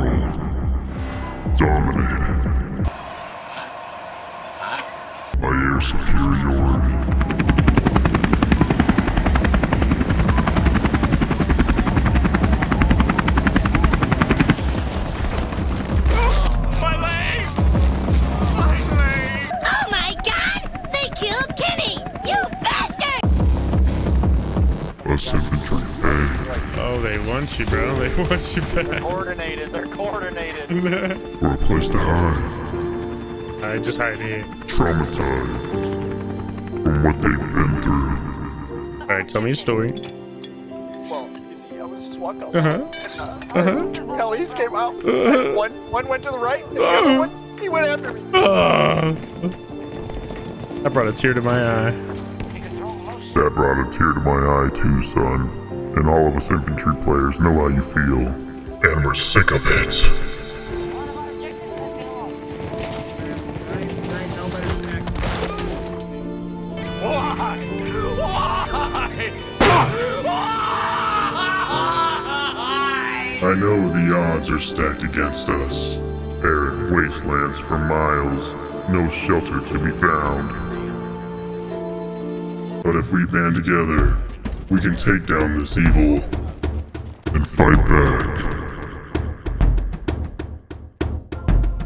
world dominated by air superiority. Want you, bro. They want you back. Coordinated, they're coordinated. for a place to hide, I just hide here. traumatized from what they've been through. Alright, tell me a story. Well, you see, I was just walking along. Uh-huh. uh, Uh-huh. Two Hellies came out. Uh-huh. one, one went to the right, and the Uh-huh. other one, he went after me. Ah. That brought a tear to my eye. That brought a tear to my eye too, son. And all of us infantry players know how you feel. And we're sick of it. I know the odds are stacked against us. Arid wastelands for miles, no shelter to be found. But if we band together, we can take down this evil and fight back.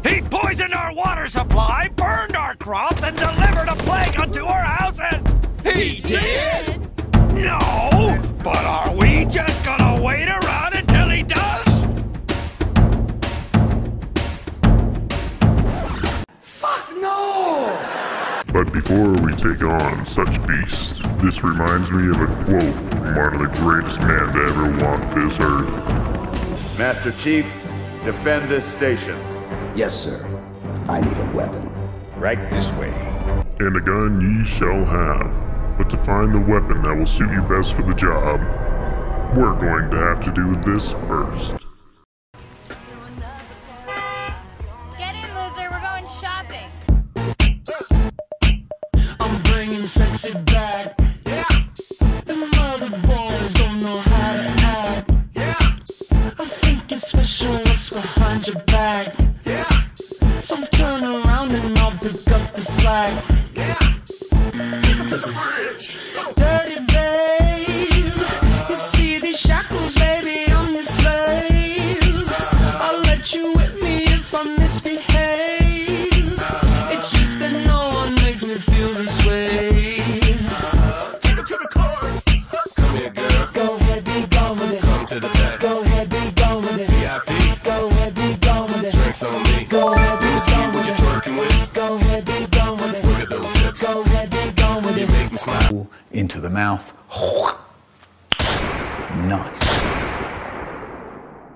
He poisoned our water supply, burned our crops, and delivered a plague unto our houses! He did? No! But are we just gonna wait around until he does? Fuck no! But before we take on such beasts, this reminds me of a quote from one of the greatest men to ever walk this earth. Master Chief, defend this station. Yes, sir. I need a weapon. Right this way. And a gun ye shall have. But to find the weapon that will suit you best for the job, we're going to have to do this first. Mouth. Nice.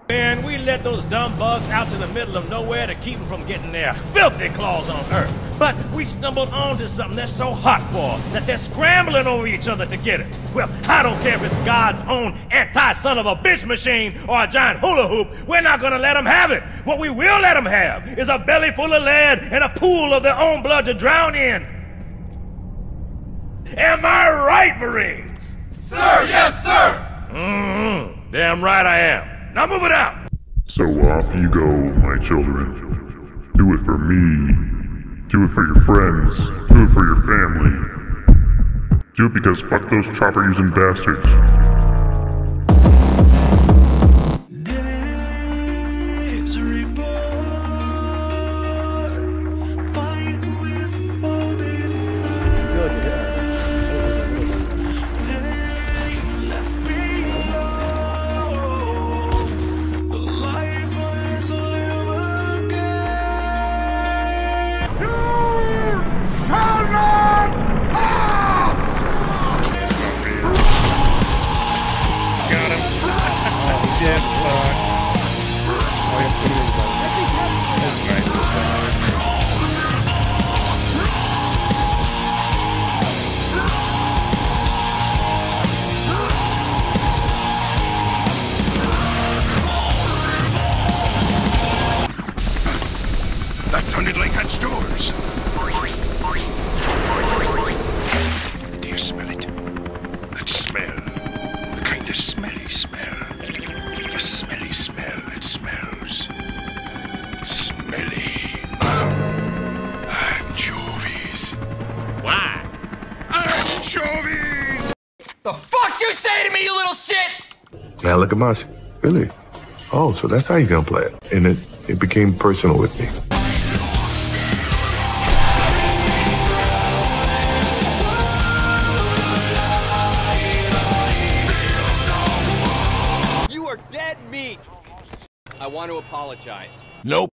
Man, we let those dumb bugs out to the middle of nowhere to keep them from getting their filthy claws on Earth. But we stumbled onto something that's so hot for that they're scrambling over each other to get it. Well, I don't care if it's God's own anti-son of a bitch machine or a giant hula hoop. We're not gonna let them have it. What we will let them have is a belly full of lead and a pool of their own blood to drown in. Am I right, Marines? Sir, yes, sir! Mm-hmm. Damn right I am. Now move it out. So off you go, my children. Do it for me. Do it for your friends. Do it for your family. Do it because fuck those chopper using bastards. Now look at my s- really. Oh, so that's how you're gonna play it, and it it became personal with me. You are dead meat. I want to apologize. Nope.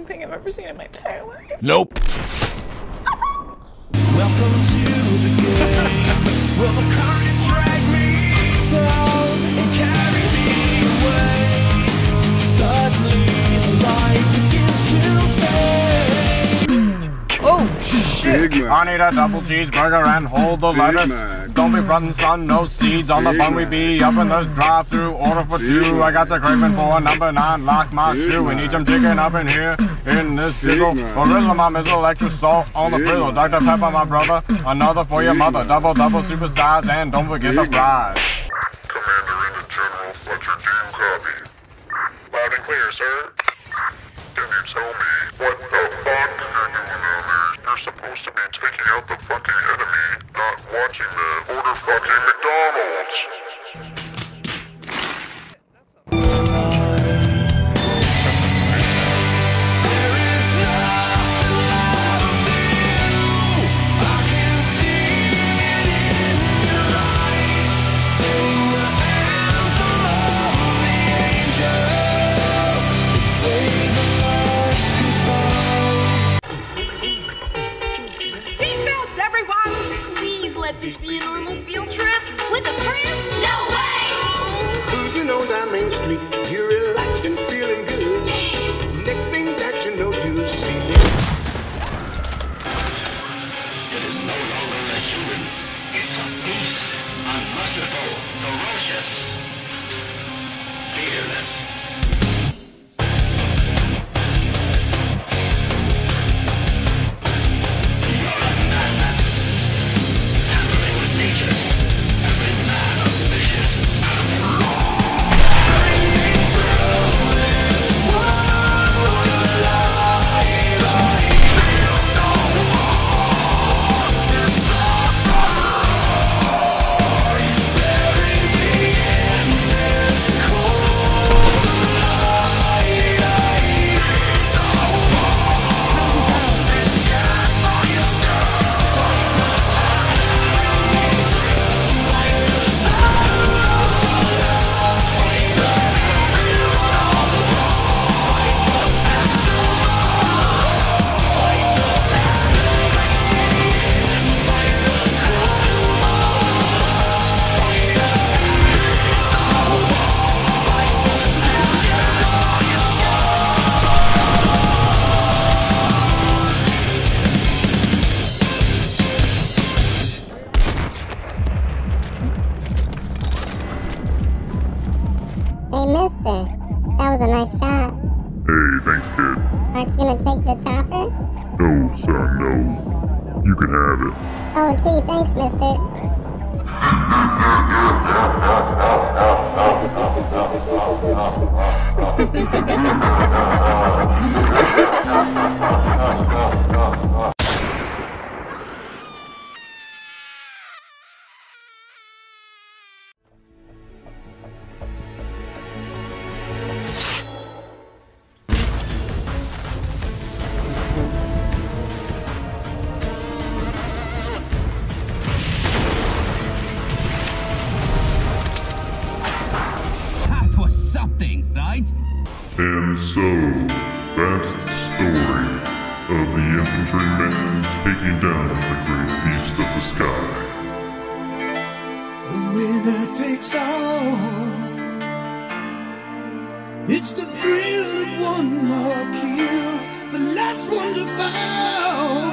Cutest thing I've ever seen in my entire life. Nope. Welcome to the game. Will the current I need a double cheeseburger and hold the lettuce. Don't be frontin', son, no seeds on the bun. We be up in the drive-through, order for two. I got a craving for a number nine, lock my shoe. We need some chicken up in here, in this sizzle. Original my mizzle, extra salt on the frizzle. Dr. Pepper, my brother, another for your mother. Double, double, super size, and don't forget the fries. Commander into General Fletcher June copy. Loud and clear, sir. You tell me what the fuck you're doing down there? You're supposed to be taking out the fucking enemy, not watching them order fucking McDonald's. Fearless. No. You can have it. Oh, gee, thanks, mister. So, that's the story of the infantrymen taking down the great beast of the sky. The winner takes all. It's the thrill of one more kill, the last one to fall.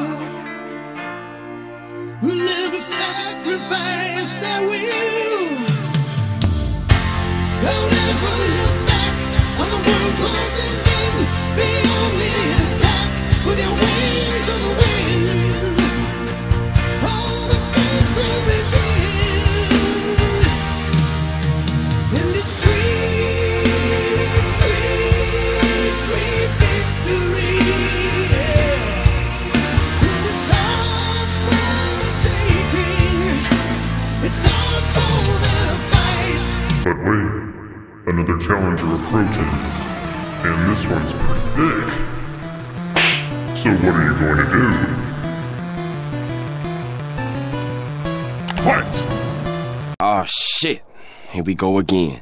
Who never sacrifice their will. Don't ever world closing in. Be on the attack with your wings. Challenger approaching. And this one's pretty big. So what are you going to do? Fight! Oh shit! Here we go again.